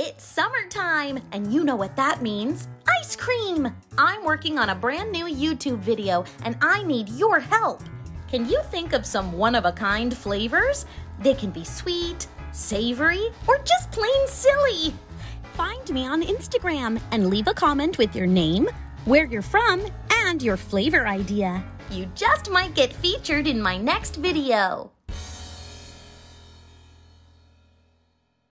It's summertime, and you know what that means ice cream! I'm working on a brand new YouTube video, and I need your help. Can you think of some one of a kind flavors? They can be sweet, savory, or just plain silly. Find me on Instagram and leave a comment with your name, where you're from, and your flavor idea. You just might get featured in my next video.